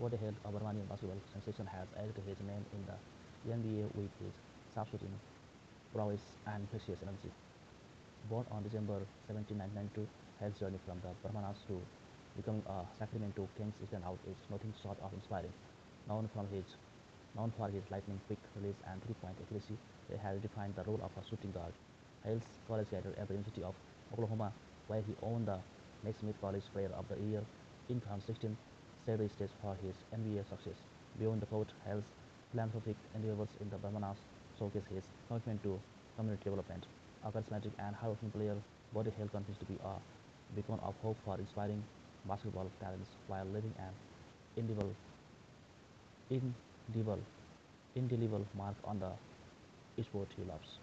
Buddy Hield, a Bahamian basketball sensation, has added his name in the NBA with his sharpshooting prowess and precious energy. Born on December 17, 1992, Hield's journey from the Bahamas to becoming a Sacramento Kings standout is nothing short of inspiring. Known, from his, known for his lightning-quick release and three-point accuracy, he has defined the role of a shooting guard. Hield's college career at the University of Oklahoma, where he won the next Naismith College Player of the Year in 2016, the stage for his NBA success. Beyond the court, Hield's philanthropic endeavors in the Bahamas showcase his commitment to community development. A charismatic and hardworking player, Buddy Hield continues to be a beacon of hope for inspiring basketball talents while leaving an indelible, indelible, indelible mark on the sport he loves.